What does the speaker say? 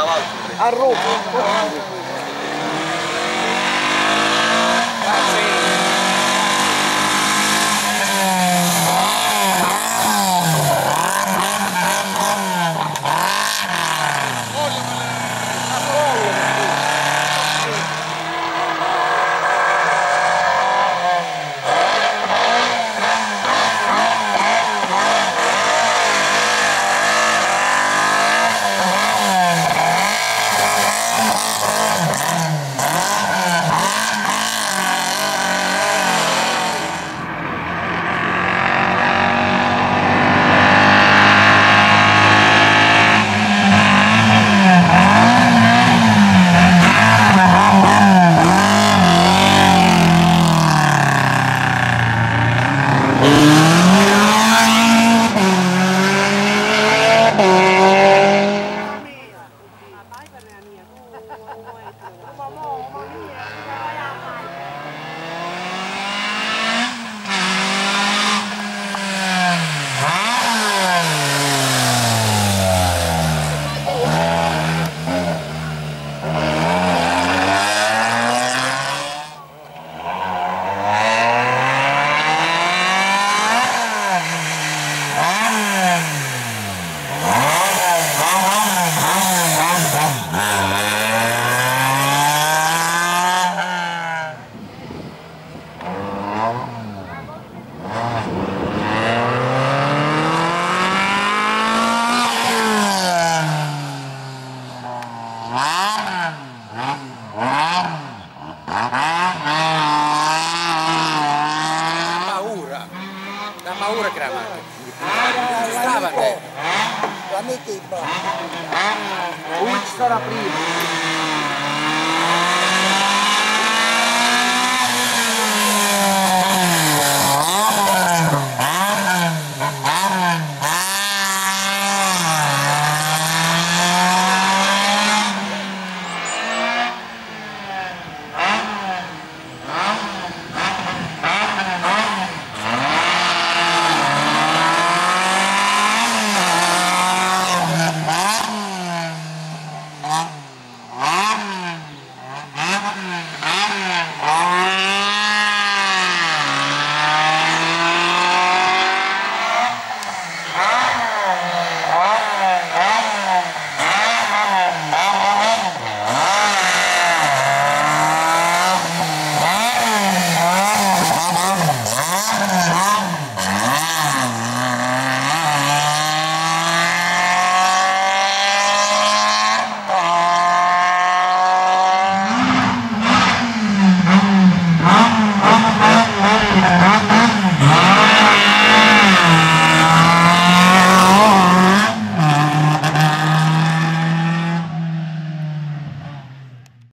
A roupa. Ah. อ妈，妈อ妈妈 da paura che era macchina stava bene. La metti in come ci sarà prima